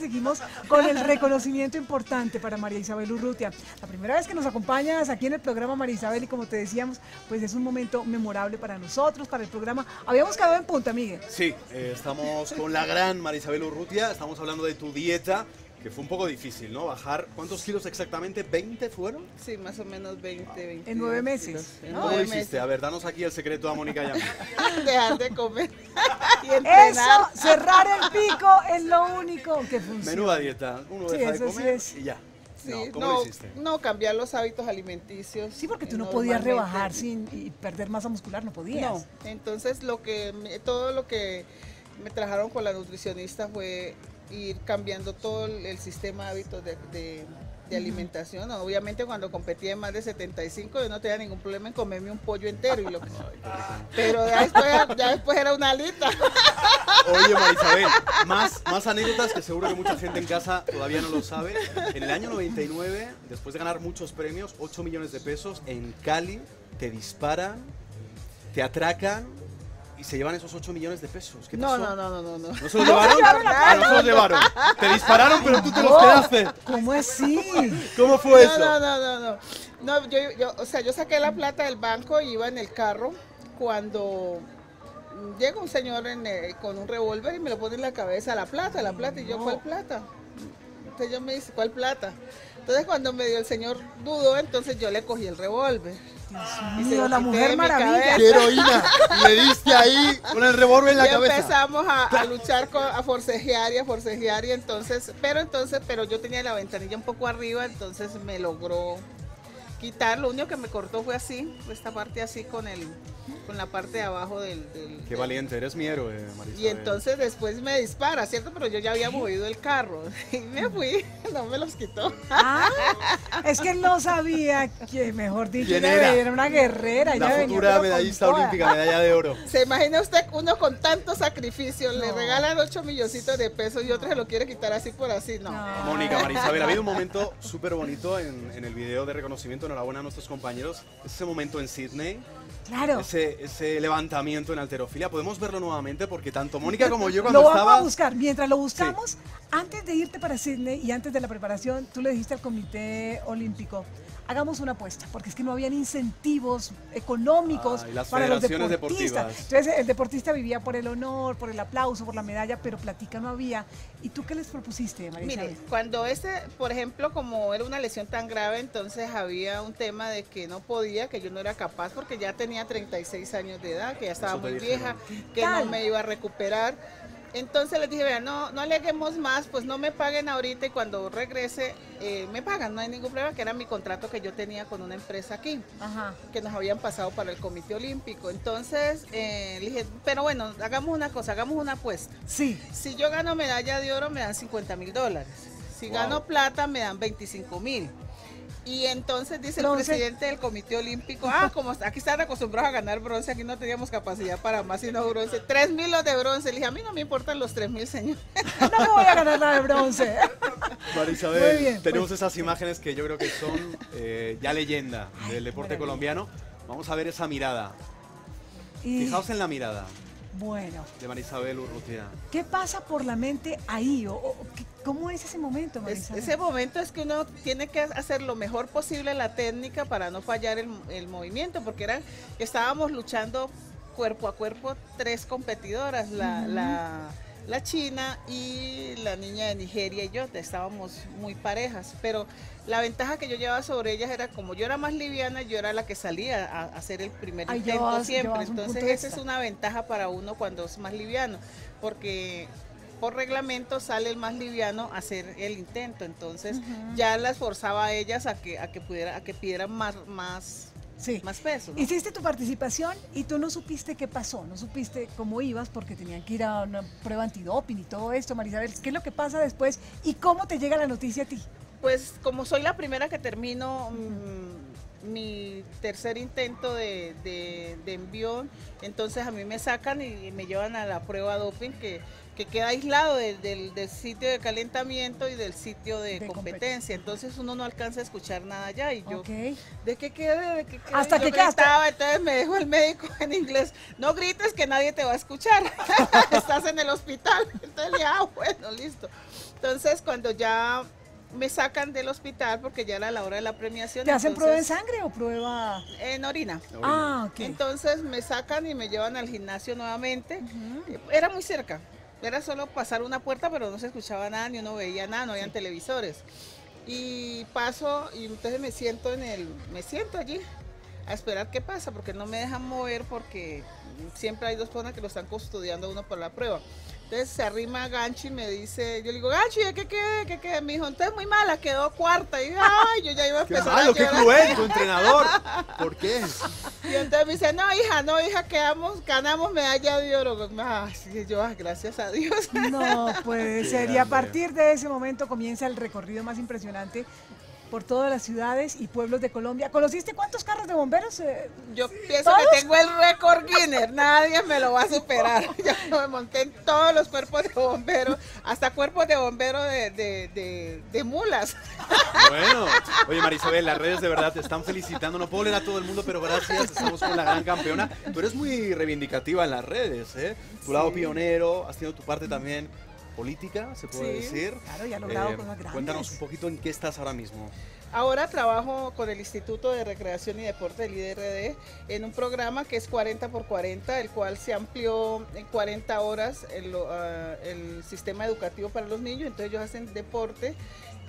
Seguimos con el reconocimiento importante para María Isabel Urrutia. La primera vez que nos acompañas aquí en el programa María Isabel y como te decíamos, pues es un momento memorable para nosotros, para el programa. Habíamos quedado en punta, Miguel. Sí, eh, estamos con la gran María Isabel Urrutia, estamos hablando de tu dieta, que fue un poco difícil, ¿no? Bajar, ¿cuántos kilos exactamente? ¿20 fueron? Sí, más o menos 20, 20. En nueve meses. ¿Cómo lo hiciste? meses. A ver, danos aquí el secreto a Mónica y a mí. Dejar de comer y Eso, cerrar el pico es lo único que funciona. Menuda dieta, uno Sí, deja de eso sí comer es. y ya. Sí, no, ¿cómo no, lo hiciste? no, cambiar los hábitos alimenticios. Sí, porque tú no podías rebajar sin y perder masa muscular, no podías. No, entonces lo que todo lo que me trajeron con la nutricionista fue ir cambiando todo el, sistema de hábitos de, de- de alimentación. Obviamente cuando competía en más de 75 yo no tenía ningún problema en comerme un pollo entero, y lo, pero ya después, ya después era una alita. Oye, Marisabel, más, más anécdotas que seguro que mucha gente en casa todavía no lo sabe. En el año 99, después de ganar muchos premios, 8 millones de pesos, en Cali te disparan, te atracan y se llevan esos 8 millones de pesos. ¿Qué No, pasó? no, no, no, no, no. ¿No se los llevaron? Ah, no se los llevaron. Te dispararon, pero tú te los quedaste. ¿Cómo así? ¿Cómo fue No, eso? no, no, no, no. No, yo, yo, o sea, yo saqué la plata del banco y iba en el carro cuando llega un señor en, eh, con un revólver y me lo pone en la cabeza, la plata, la plata, y yo, ¿cuál plata? Entonces yo me dice, ¿cuál plata? Entonces cuando me dio el señor dudó, entonces yo le cogí el revólver. Y se Mío, la mujer maravilla. ¡Qué heroína! Le diste ahí con el revólver en la y cabeza. empezamos a, a luchar, con- a forcejear y a forcejear y entonces, pero entonces, pero yo tenía la ventanilla un poco arriba, entonces me logró quitar, lo único que me cortó fue así, esta parte así con el, con la parte de abajo del, del- Qué del- valiente, eres mi héroe, y entonces después me dispara, ¿cierto? Pero yo ya había movido el carro y me fui, no me los quitó. Ah, es que no sabía que, mejor dicho, ¿Quién ella era? era una guerrera. La futura medallista olímpica, medalla de oro. ¿Se imagina usted uno con tanto sacrificio, le regalan 8 milloncitos de pesos y otro se lo quiere quitar así por así? No. No. Mónica, Marisabel, ha habido un momento súper bonito en, en el video de reconocimiento. Enhorabuena a nuestros compañeros. Ese momento en Sydney, Claro. ese, ese levantamiento en alterofilia. Podemos verlo nuevamente porque tanto Mónica como yo Lo cuando vamos a estaba... buscar. Mientras lo buscamos, antes de irte para Sydney y antes de la preparación, tú le dijiste al Comité Olímpico, hagamos una apuesta, porque es que no habían incentivos económicos Ah, para los deportistas. deportivas. Entonces el deportista vivía por el honor, por el aplauso, por la medalla, pero platica no había. ¿Y tú qué les propusiste, María Mire, cuando este, por ejemplo, como era una lesión tan grave, entonces había un tema de que no podía, que yo no era capaz, porque ya tenía 36 años de edad, que ya estaba muy dijeron. vieja, que tal? no me iba a recuperar. Entonces les dije, vean, no, no aleguemos más, pues no me paguen ahorita y cuando regrese eh, me pagan, no hay ningún problema, que era mi contrato que yo tenía con una empresa aquí Ajá. que nos habían pasado para el Comité Olímpico. Entonces eh, le dije, pero bueno, hagamos una cosa, hagamos una apuesta. Sí. Si yo gano medalla de oro, me dan 50 mil dólares. Si Wow. gano plata, me dan 25 mil. Y entonces dice Bronce. el presidente del Comité Olímpico, ah, como aquí están acostumbrados a ganar bronce, aquí no teníamos capacidad para más sino bronce. 3 mil los de bronce. Le dije, a mí no me importan los 3 mil, señor. No me voy a ganar la de bronce. Marisabel, Muy bien, tenemos pues. esas imágenes que yo creo que son eh, ya leyenda Ay, del deporte colombiano. Vamos a ver esa mirada. Y Fijaos en la mirada bueno, de Marisabel Urrutia. ¿qué pasa por la mente ahí? ¿O, o qué- ¿Cómo es ese momento, Es- ese momento es que uno tiene que hacer lo mejor posible la técnica para no fallar el, el movimiento, porque eran, estábamos luchando cuerpo a cuerpo tres competidoras, la, la, la china y la niña de Nigeria y yo, estábamos muy parejas, pero la ventaja que yo llevaba sobre ellas era como yo era más liviana, yo era la que salía a, a hacer el primer Ahí intento siempre, entonces esa es una ventaja para uno cuando es más liviano, porque por reglamento sale el más liviano a hacer el intento, entonces ya las forzaba a ellas a que a que pudiera a que pidieran más más Sí. más peso. ¿no? Hiciste tu participación y tú no supiste qué pasó, no supiste cómo ibas porque tenían que ir a una prueba antidoping y todo esto, Marisabel. ¿Qué es lo que pasa después y cómo te llega la noticia a ti? Pues como soy la primera que termino mi tercer intento de, de, de envión, entonces a mí me sacan y me llevan a la prueba doping que, que que queda aislado del, del- del sitio de calentamiento y del sitio de, competencia. competencia. Entonces uno no alcanza a escuchar nada allá y yo. ¿de qué quede? ¿De qué quede? Hasta Yo que gritaba, entonces me dijo el médico en inglés, no grites que nadie te va a escuchar, estás en el hospital. Entonces le ah, bueno, listo. Entonces cuando ya me sacan del hospital, porque ya era la hora de la premiación. ¿Te hacen prueba en sangre o prueba? En orina. Ah, ok. Entonces me sacan y me llevan al gimnasio nuevamente. Era muy cerca. Era solo pasar una puerta, pero no se escuchaba nada, ni uno veía nada, no habían televisores. Y paso y entonces me siento en el, me siento allí a esperar qué pasa, porque no me dejan mover porque siempre hay dos personas que lo están custodiando a uno por la prueba. Entonces se arrima Ganchi y me dice, yo le digo, Ganchi, ¿de qué quede? ¿Qué quede? Me dijo, entonces muy mala, quedó cuarta. Y ay, yo ya iba a Qué empezar malo, a qué cruel tu entrenador. ¿Por qué? Y entonces me dice, no, hija, no, hija, quedamos, ganamos medalla de oro. Ah, sí, yo, gracias a Dios. No puede Qué ser. Y a partir de ese momento comienza el recorrido más impresionante por todas las ciudades y pueblos de Colombia. ¿Conociste cuántos carros de bomberos? eh, Yo pienso ¿Todos? que tengo el récord Guinness, nadie me lo va a superar. Yo me monté en todos los cuerpos de bomberos, hasta cuerpos de bomberos de, de- de- de mulas. Bueno, oye Marisabel, las redes de verdad te están felicitando. No puedo leer a todo el mundo, pero gracias. Estamos con la gran campeona. Tú eres muy reivindicativa en las redes, ¿eh? Tu lado pionero, has tenido tu parte también política, se puede Sí. decir. Claro, y ha logrado Eh, cosas grandes. Cuéntanos un poquito en qué estás ahora mismo. Ahora trabajo con el Instituto de Recreación y Deporte del IDRD en un programa que es 40 por 40, el cual se amplió en 40 horas el, ah, el sistema educativo para los niños. Entonces ellos hacen deporte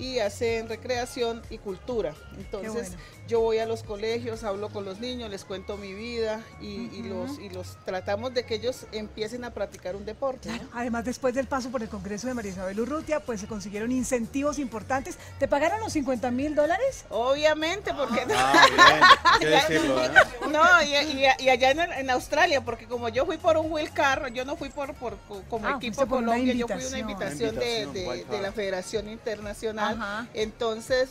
y hacen recreación y cultura. Entonces bueno. yo voy a los colegios, hablo con los niños, les cuento mi vida y, los, y los tratamos de que ellos empiecen a practicar un deporte. ¿no? Claro, además después del paso por el Congreso de María Isabel Urrutia, pues se consiguieron incentivos importantes. ¿Te pagaron los 50 mil dólares? Obviamente, porque Ah, bien, decirlo, ¿eh? No, y, y- y allá en, en Australia, porque como yo fui por un wheel car, yo no fui por, por como Ah, equipo Colombia, yo fui una invitación, Una de, invitación, de- la. Federación Internacional. Ajá. Entonces,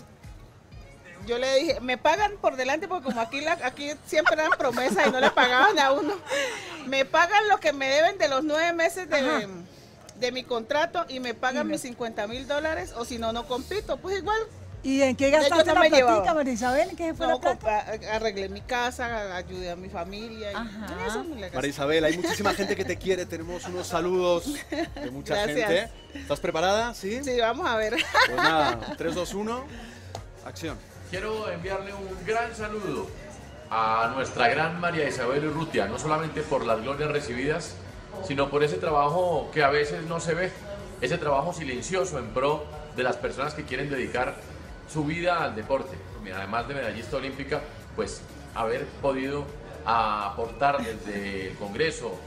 yo le dije, me pagan por delante, porque como aquí, la, aquí siempre dan promesas y no le pagaban a uno. Me pagan lo que me deben de los nueve meses de, mi contrato y me pagan mis 50 mil dólares, o si no, no compito. Pues igual ¿Y en qué gastaste no la me platica. María Isabel? ¿En qué fue la plata? arreglé mi casa, ayudé a mi familia. Y eso me. María Isabel, hay muchísima gente que te quiere. Tenemos unos saludos de mucha Gracias. gente. ¿Estás preparada? ¿Sí? Sí, vamos a ver. Pues nada, 3, 2, 1, acción. Quiero enviarle un gran saludo a nuestra gran María Isabel Urrutia, no solamente por las glorias recibidas, sino por ese trabajo que a veces no se ve, ese trabajo silencioso en pro de las personas que quieren dedicar su vida al deporte. Además de medallista olímpica, pues haber podido aportar desde el Congreso,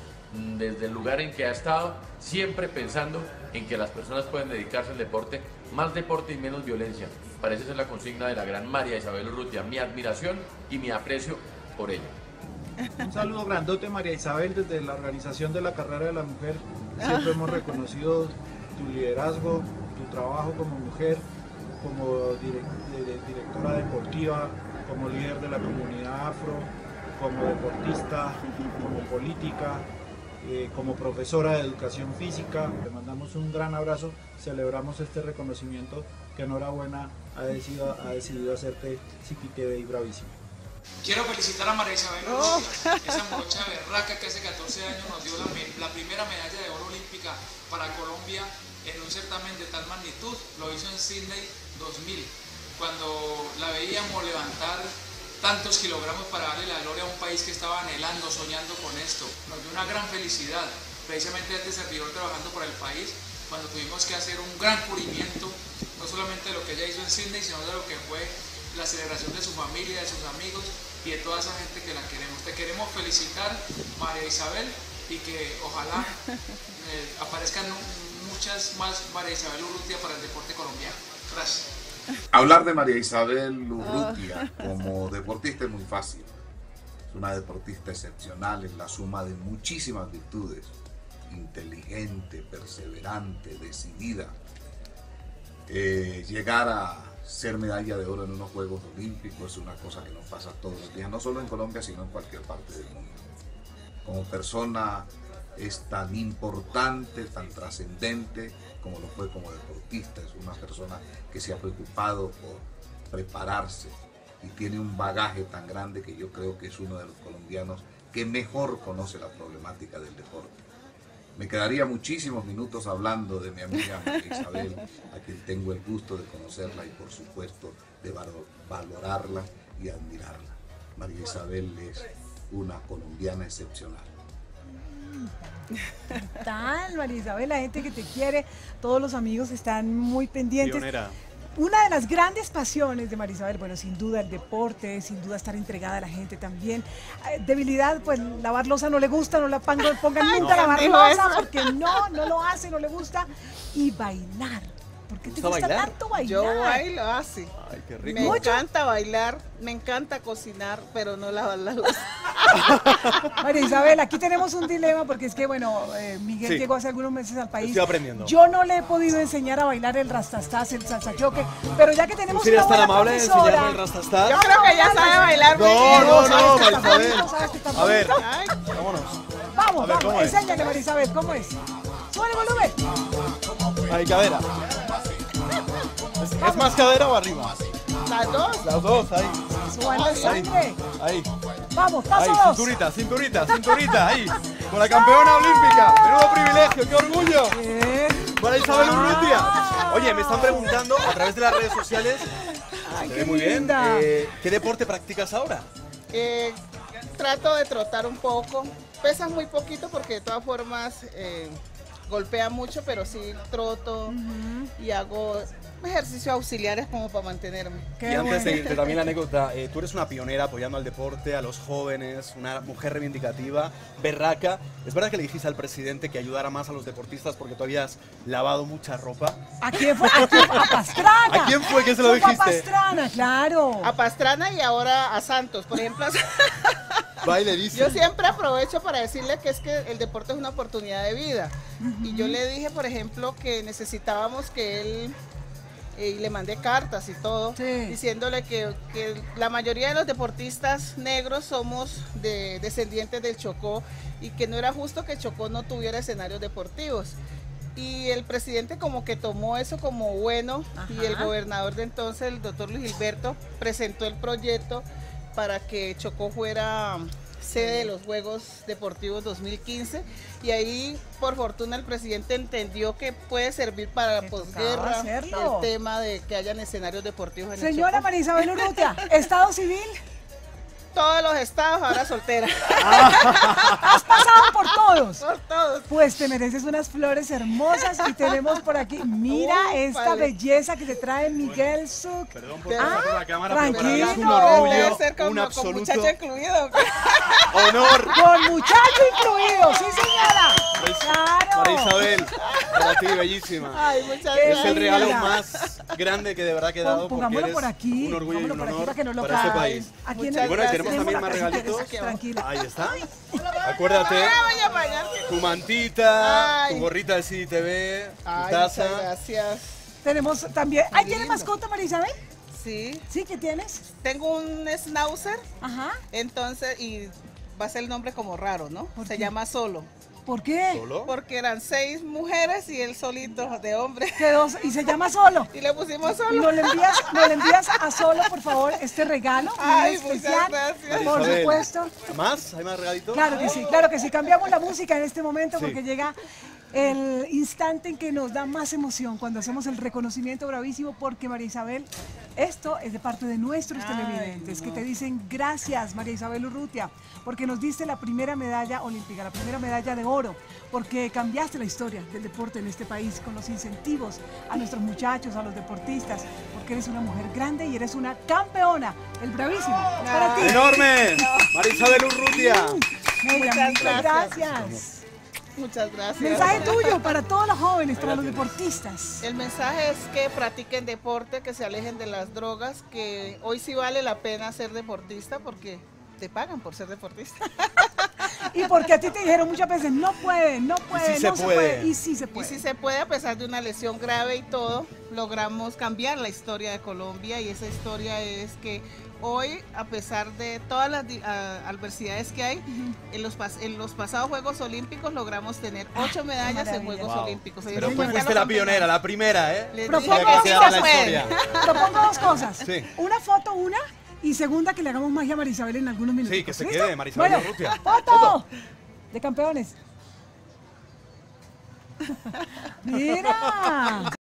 desde el lugar en que ha estado, siempre pensando en que las personas pueden dedicarse al deporte, más deporte y menos violencia. Parece ser la consigna de la gran María Isabel Urrutia. Mi admiración y mi aprecio por ella. Un saludo grandote María Isabel desde la organización de la carrera de la mujer. Siempre hemos reconocido tu liderazgo, tu trabajo como mujer, como de- directora deportiva, como líder de la comunidad afro, como deportista, como política, eh, como profesora de educación física. Te mandamos un gran abrazo, celebramos este reconocimiento que enhorabuena ha decidido, ha decidido hacerte y bravísimo. Quiero felicitar a María Isabel Oh. Esa morocha berraca que hace 14 años nos dio la, la primera medalla de oro olímpica para Colombia en un certamen de tal magnitud. Lo hizo en Sydney 2000, cuando la veíamos levantar tantos kilogramos para darle la gloria a un país que estaba anhelando, soñando con esto. Nos dio una gran felicidad, precisamente este servidor trabajando para el país, cuando tuvimos que hacer un gran cubrimiento, no solamente de lo que ella hizo en Sydney, sino de lo que fue la celebración de su familia, de sus amigos y de toda esa gente que la queremos. Te queremos felicitar, María Isabel, y que ojalá eh, aparezcan muchas más María Isabel Urrutia para el deporte colombiano. Gracias. Hablar de María Isabel Urrutia como deportista es muy fácil. Es una deportista excepcional, es la suma de muchísimas virtudes. Inteligente, perseverante, decidida. Eh, llegar a ser medalla de oro en unos Juegos Olímpicos es una cosa que nos pasa todos los días, no solo en Colombia, sino en cualquier parte del mundo. Como persona es tan importante, tan trascendente como lo fue como deportista. Es una persona que se ha preocupado por prepararse y tiene un bagaje tan grande que yo creo que es uno de los colombianos que mejor conoce la problemática del deporte. Me quedaría muchísimos minutos hablando de mi amiga María Isabel, a quien tengo el gusto de conocerla y por supuesto de valo- valorarla y admirarla. María Isabel es una colombiana excepcional. Tal, María Isabel, la gente que te quiere, todos los amigos están muy pendientes. Pionera. Una de las grandes pasiones de María Isabel, bueno, sin duda el deporte, sin duda estar entregada a la gente también. Eh, Debilidad, pues lavar losa no le gusta, no la pongan, nunca a lavar losa porque no, no lo hace, no le gusta. Y bailar. ¿Por qué te ¿Gusta bailar? tanto bailar? Yo bailo así. Ay, qué Me rico. encanta bailar, me encanta cocinar, pero no lavar la luz. María Isabel, aquí tenemos un dilema porque es que, bueno, eh, Miguel Sí. llegó hace algunos meses al país. Estoy aprendiendo. Yo no le he podido enseñar a bailar el rastastas, el salsa choque, pero ya que ¿Tú tenemos serías una tan buena amable de profesora- enseñarme el rastastas? Yo creo que ya sabe bailar No, bien. no, no, que está María Isabel. bonito, sabes que está A ver. Ay, vámonos. Vamos, A ver, vamos, ¿cómo es? enséñale, María Isabel, ¿cómo es? Sube el volumen. Ahí, cadera. ¿Es, más cadera o arriba? las dos. Las dos, ahí. Sangre. Ahí. Vamos, Ahí, paso dos. cinturita, cinturita, cinturita, ahí. Con la campeona olímpica. Menudo privilegio, qué orgullo. Bien. Para Isabel Urrutia. Oye, me están preguntando a través de las redes sociales. Ay, qué muy bien. linda. eh, ¿Qué deporte practicas ahora? Eh, trato de trotar un poco. Pesas muy poquito porque de todas formas eh, golpea mucho, pero sí troto y hago ejercicios auxiliares como para mantenerme. Qué y antes bueno. de irte también la anécdota, eh, tú eres una pionera apoyando al deporte, a los jóvenes, una mujer reivindicativa, berraca. ¿Es verdad que le dijiste al presidente que ayudara más a los deportistas porque tú habías lavado mucha ropa? ¿A quién fue? ¿A quién? A Pastrana. ¿A quién fue que se lo Fue a dijiste? Pastrana, claro. A Pastrana y ahora a Santos, por ejemplo. Baile, dice. Yo siempre aprovecho para decirle que es que el deporte es una oportunidad de vida. Y yo le dije, por ejemplo, que necesitábamos que él, eh, y le mandé cartas y todo, Sí. diciéndole que, que la mayoría de los deportistas negros somos de, descendientes del Chocó y que no era justo que Chocó no tuviera escenarios deportivos. Y el presidente como que tomó eso como bueno y el Ajá. gobernador de entonces, el doctor Luis Gilberto, presentó el proyecto para que Chocó fuera sede de los Juegos Deportivos 2015 y ahí por fortuna el presidente entendió que puede servir para la posguerra el tema de que hayan escenarios deportivos en el Señora Chocó. María Isabel Urrutia, Estado civil, Todos los estados ahora soltera. has pasado por todos. por todos. Pues te mereces unas flores hermosas y tenemos por aquí, mira Uy, esta vale. belleza que te trae Miguel Zuc. Perdón por Ah, la cámara, pero para mí es un tranquilo. orgullo, ser como un con absoluto muchacho incluido. honor. Con muchacho incluido, sí señora. Claro. María Isabel, para ti, bellísima. Ay, muchas Qué Es el gracias. regalo más grande que de verdad que he dado porque Pongámoslo eres por aquí. un orgullo y un honor para que no lo para este país. Aquí en Y bueno, y tenemos Gracias. también más regalitos. Tranquila. Ahí está. Acuérdate, Ah, tu mantita, Ay. tu gorrita de CDTV, tu taza. gracias. Tenemos también. ¿Ay, tiene mascota, María Isabel? Sí, Sí, ¿qué tienes? tengo un schnauzer, Ajá. entonces, y va a ser el nombre como raro, ¿no? ¿Por Se qué? llama Solo. ¿Por qué? ¿Solo? Porque eran seis mujeres y él solito de hombre. Quedó, y se llama Solo. Y le pusimos Y Solo. nos le envías, nos le envías a Solo, por favor, este regalo muy Ay, muchas especial. gracias. Por supuesto. ¿Más? ¿Hay más regalitos? Claro que sí, claro que sí. Cambiamos la música en este momento Sí. porque llega el instante en que nos da más emoción cuando hacemos el reconocimiento bravísimo porque María Isabel, esto es de parte de nuestros Ay, televidentes que te dicen gracias María Isabel Urrutia porque nos diste la primera medalla olímpica, la primera medalla de oro, porque cambiaste la historia del deporte en este país con los incentivos a nuestros muchachos, a los deportistas, porque eres una mujer grande y eres una campeona, el bravísimo. Para ti. ¡Enorme! María Isabel Urrutia. Muchas mil gracias. gracias. Muchas gracias. Mensaje tuyo para todos los jóvenes, para los deportistas. El mensaje es que practiquen deporte, que se alejen de las drogas, que hoy sí vale la pena ser deportista porque te pagan por ser deportista. Y porque a ti te dijeron muchas veces, no puede, no puede, no se puede. puede. Y sí se Y puede. si se puede, a pesar de una lesión grave y todo, logramos cambiar la historia de Colombia y esa historia es que hoy, a pesar de todas las a- adversidades que hay, en, los pas- en los pasados Juegos Olímpicos logramos tener ocho medallas en. Juegos Wow. Olímpicos. Pero tú cuenta fuiste la pionera, la primera, ¿eh? Les Propongo sí puede. historia. Propongo dos cosas. Sí. Una foto, una, y segunda, que le hagamos magia a Marisabel en algunos minutos. Sí, que se ¿Listo? quede Marisabel bueno, Urrutia. ¡Foto! De campeones. Mira.